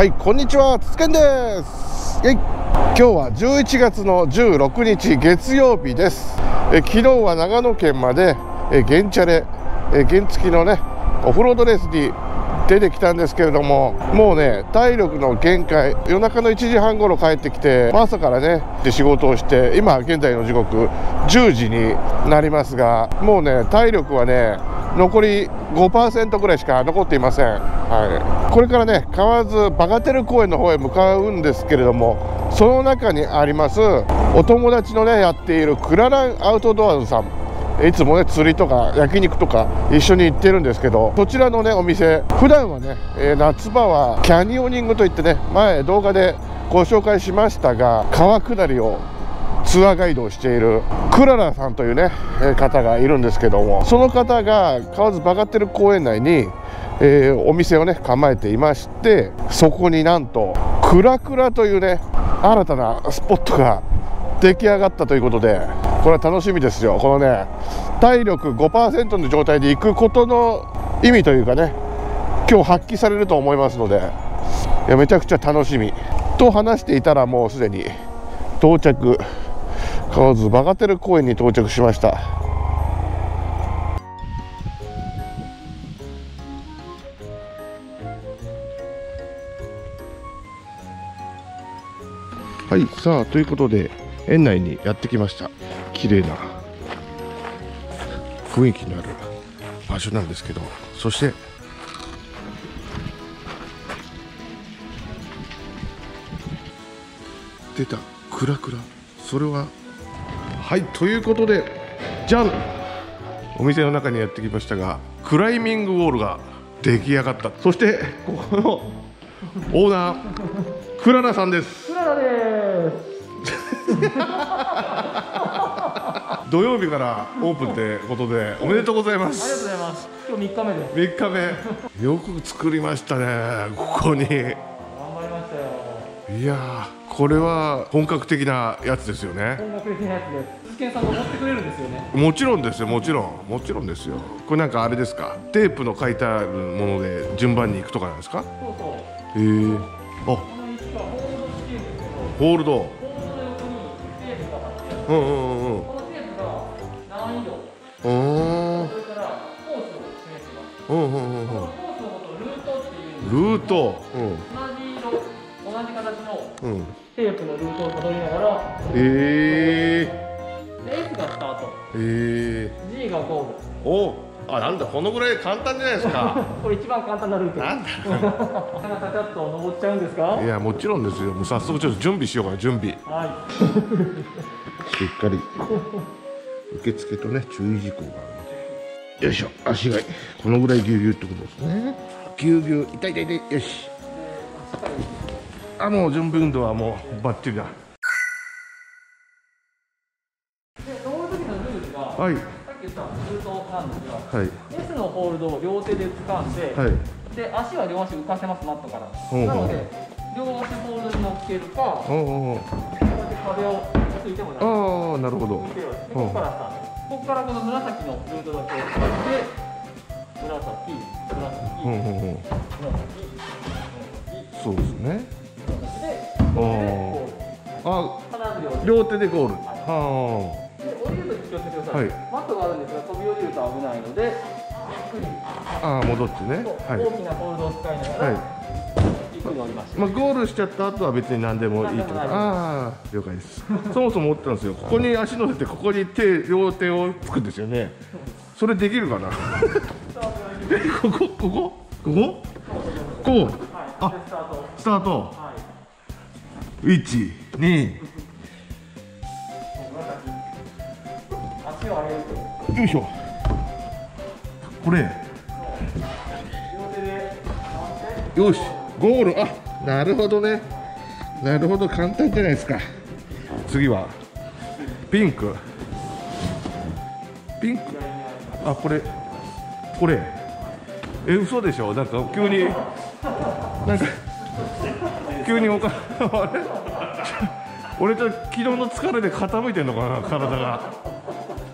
はいこんにちはつけんです。今日は11月の16日月曜日です。え昨日は長野県までえ原チャレえ原付のねオフロードレースに出てきたんですけれどももうね体力の限界夜中の1時半頃帰ってきて朝からねで仕事をして今現在の時刻10時になりますがもうね体力はね残り5%ぐらいしか残っていません、はい、これからね河津バガテル公園の方へ向かうんですけれどもその中にありますお友達のねやっているクラランアウトドアズさん。いつもね釣りとか焼肉とか一緒に行ってるんですけどこちらのねお店普段はね、え、夏場はキャニオニングといってね前動画でご紹介しましたが川下りをツアーガイドをしているクララさんというね、方がいるんですけどもその方が河津バカテル公園内に、えー、お店をね構えていましてそこになんとクラクラというね新たなスポットが出来上がったということでこれは楽しみですよ。このね体力5%の状態で行くことの意味というかね今日発揮されると思いますのでいやめちゃくちゃ楽しみ。と話していたらもうすでに到着。河津バガテル公園に到着しました。はい。さあということで園内にやってきました綺麗な雰囲気のある場所なんですけどそして出たクラクラ。それははいということでじゃん。お店の中にやってきましたがクライミングウォールが出来上がった。そしてここのオーナークララさんです。クララです 土曜日からオープンってことでおめでとうございます。ありがとうございます。今日3日目で。す3日目。よく作りましたねここに。頑張りましたよ。いやこれは本格的なやつですよね。本格的なやつです。鈴研さんが持ってくれるんですよね。もちろんですよもちろん。もちろんですよ。これなんかあれですか？テープの書いてあるもので順番に行くとかなんですか？そうそう。へえールド試験ですけどホールド。ホールドうんうんうんうんそれからコー。スを示してますうんうんうんうん。このコースのことをルート。っていうん。ルート同じ色同じ形のうん。うんテープのルートをたどりながらえで S がスタート。ー、え G がゴール。ー、おあなんだこのぐらい簡単じゃないですか。これ一番簡単なルート。なんだ。なかなかちょっと登っちゃうんですか？いやもちろんですよ。もう早速ちょっと準備しようかな準備。はい。しっかり受付とね注意事項があるので。よいしょ足がこのぐらいぎゅうぎゅうってことですね。ぎゅうぎゅう痛い痛い痛いよし。あもう準備運動はもうバッチリだ。で登る時のルールが、はい。はい。S のホールドを両手で掴んで、はい。で足は両足浮かせますマットから。なので両足ホールドに乗っけるかこうやって壁をついても大丈夫ああなるほど。ここからスタートここからこの紫のルートだけを使って紫紫うんうんうん。紫そうですね。紫であこあ両手で。ゴール。はで降りるとき気をつけてください、はい。マットがあるんですが飛び降りると危ないのでゆっくり。あああ戻ってね。はい。大きなホールドを使いながら、はいりましあ、ゴールしちゃった後は別に何でもいいってこと。ああ了解です。そもそも思ってたんですよ。ここに足乗せてここに手両手をつくんですよね。それできるかな？え こここ？ここ？ここ？うはい、あでスタート。はい12足を上げるとよいしょ。これ。両手でよしゴール。あなるほどね。なるほど簡単じゃないですか。次はピンク。ピンク？あこれこれ。え嘘でしょ？なんか急になんか急におかあれ？俺と昨日の疲れで傾いてんのかな体が。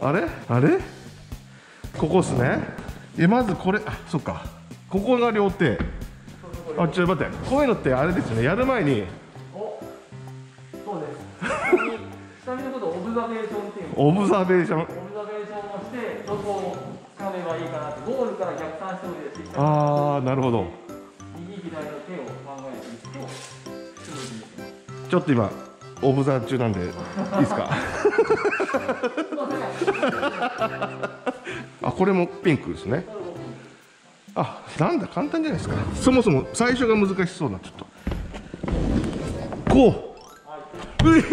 あれ？あれ？ここっすね。えまずこれあそっか。ここが両手。あちょっと待って。こういうのってあれですよね。やる前に。おそうです。下のことをオブザベーションっていう。オブザベーション。オブザベーションをしてどこを掴めばいいかなってゴールから逆算しておいてああなるほど。右左の手を考えていくとちょっと今オブザ中なんでいいですか？あこれもピンクですねあなんだ簡単じゃないですか。そもそも最初が難しそうなちょっと。こう。う いこ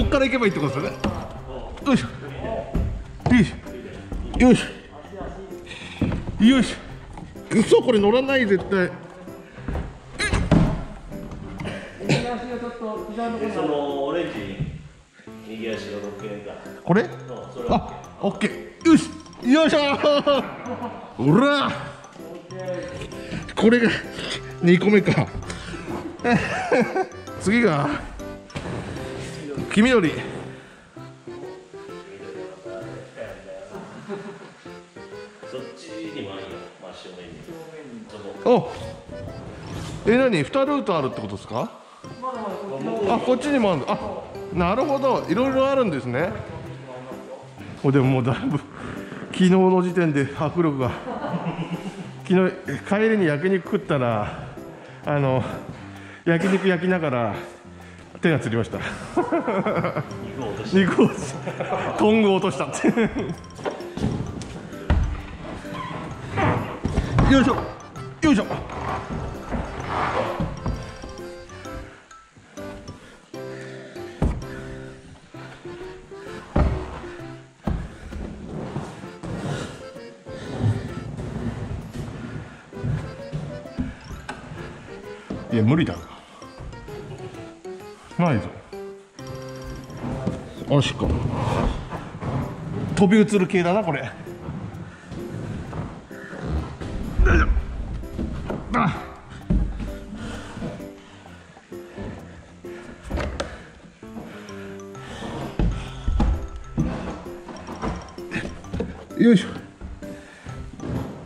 っから行けばいいってことですよね。よいしょ。よいしょ。よいしょ。嘘これ乗らない絶対。これ？あ、オッケー。よいしょー。おら。これが2個目か。次が黄緑。お。え、なに、2ルートあるってことですか？あ、こっちにもある。あ、なるほど、いろいろあるんですね。おでももうだいぶ昨日の時点で迫力が。昨日帰りに焼肉食ったらあの焼肉焼きながら手がつりました。肉を落とした。トングを落とした。よいしょ。よいしょ。いや無理だないぞ。あしか飛び移る系だなこれ。よいしょ。あよいしょ。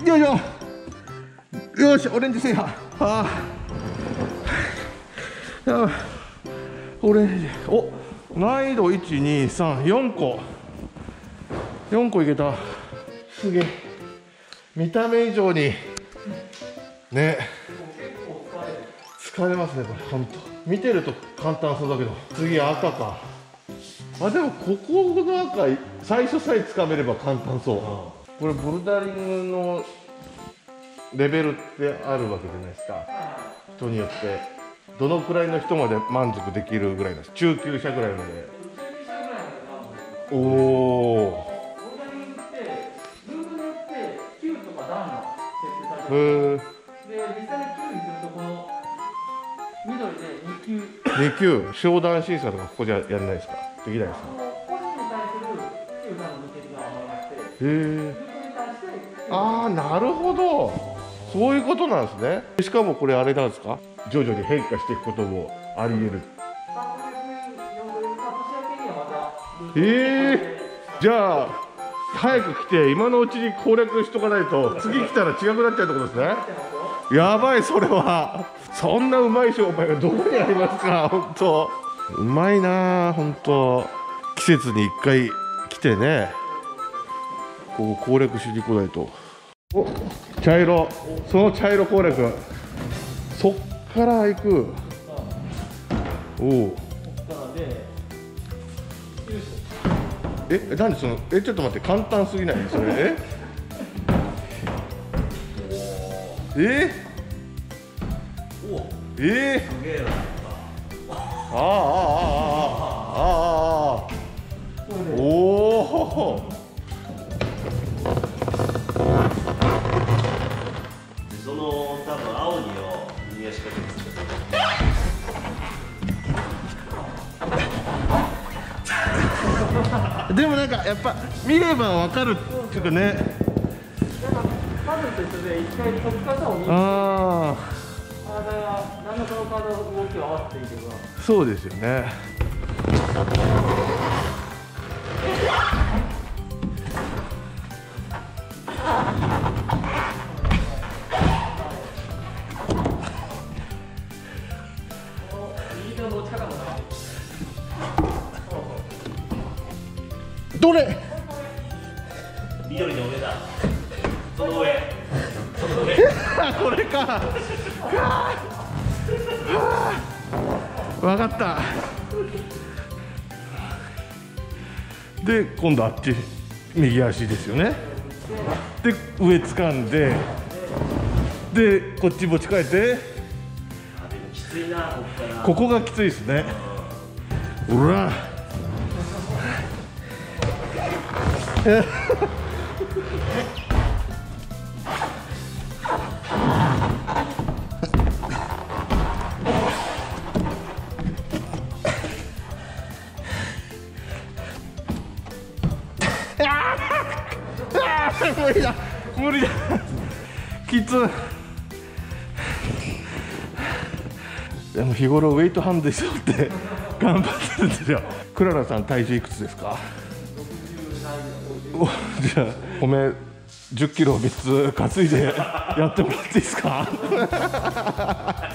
よいしょよしオレンジ制覇。ああ。オレンジお難易度1234個4個いけた。すげえ。見た目以上にね。疲れますねこれ本当見てると簡単そうだけど。次赤か。あでもここの赤最初さえつかめれば簡単そう。これボルダリングのレベルってあるわけじゃないですか。人によってどのくらいの人まで満足できるぐらいです中級者ぐらいまで。おおへえる。で実際に級にするとこの緑で2級。2級。商談審査とかここじゃやらないですか？できないですか？この個人に対する級段の抜けがありまして。へえああなるほど。そういうことなんですね。しかもこれあれなんですか？徐々に変化していくこともあり得る。3ヶ月4ヶ月か年明けにはまたルートええじゃあ早く来て今のうちに攻略しとかないと次来たら違くなっちゃうってことですね。やばいそれは。そんなうまい商売がどこにありますか本当。うまいな本当。季節に一回来てね。ここ攻略しに来ないと。お茶色。その茶色攻略。そっから行く。おおえ何そのえちょっと待って簡単すぎない？それえ？え？おおえ？すげえなあああああああああ。おおそでもなんかやっぱ見ればわかるっていうかね。ょパズルと一緒で一回解き方を見てああ体が何のその体の動きを合わせていけば。そうですよね分かった。で今度あっち右足ですよね。で上掴んででこっち持ち替えて。ここがきついですね。うら無理だ。無理だ。きつ。いでも日頃ウェイトハンドでしょって頑張ってるんですよ。クララさん体重いくつですか？おじゃあ米10キロ3つ担いでやってもらっていいですか？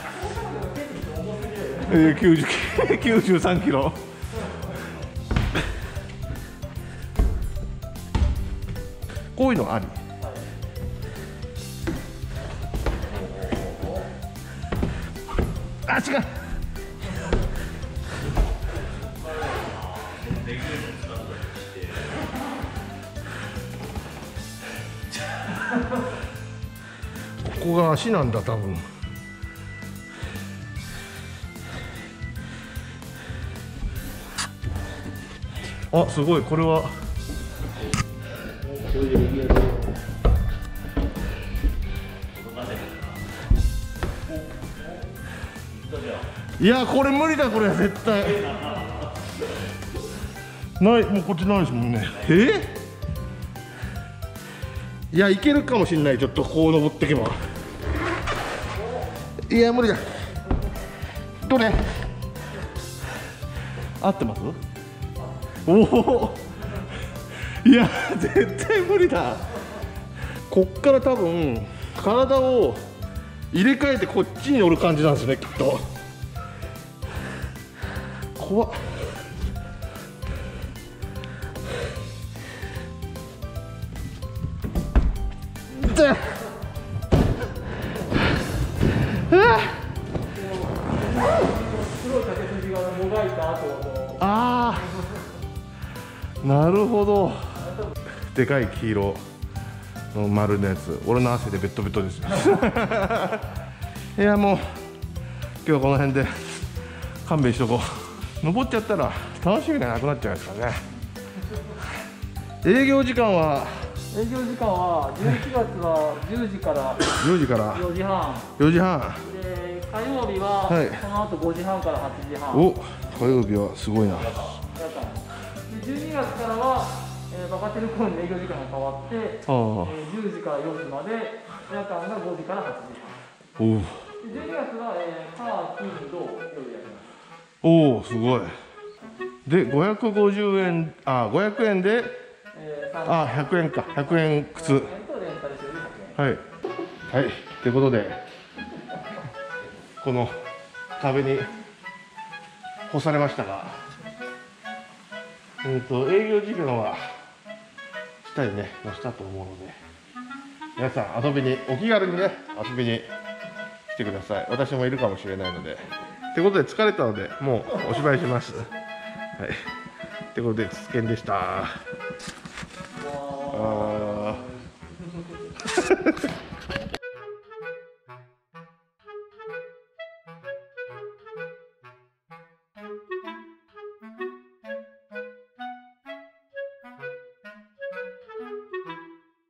えー、90 93キロこういうのあり？あ違う。ここが足なんだ多分。あすごい。これはいやこれ無理だこれ絶対。ないもうこっちないですもんね。え？いやいけるかもしれない。ちょっとこう登っていけば。いや無理だ。どれ？合ってます？おおいや絶対無理だ。こっから多分体を入れ替えてこっちに乗る感じなんですねきっと。怖っ。ああなるほど。でかい黄色の丸のやつ。俺の汗でベッドベッドです いやもう今日はこの辺で勘弁しとこう。登っちゃったら楽しみがなくなっちゃいますからね。営業時間は？営業時間は11月は10時から4時から。4時半。4時半。で火曜日ははい。その後5時半から8時半。お火曜日はすごいな。夜間で12月からは、えー、バカテレコンの営業時間が変わって、えー、10時から4時まで夜間が5時から8時。半おう。で12月は、えー、火金土夜やります。おおすごい。で550円あ500円でえー、3あ100円か。100円靴。円とレンタルして100円。はい。はい。ということでこの壁に干されましたが。うんと営業時間はたりねしたと思うので皆さん遊びにお気軽にね遊びに来てください。私もいるかもしれないので。ってことで疲れたのでもうお芝居します。はい。ってことでつけんでした。あー。